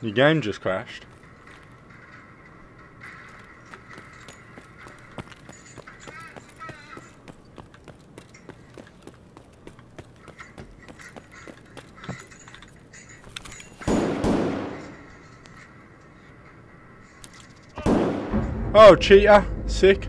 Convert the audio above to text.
Your game just crashed. Oh, cheater. Sick.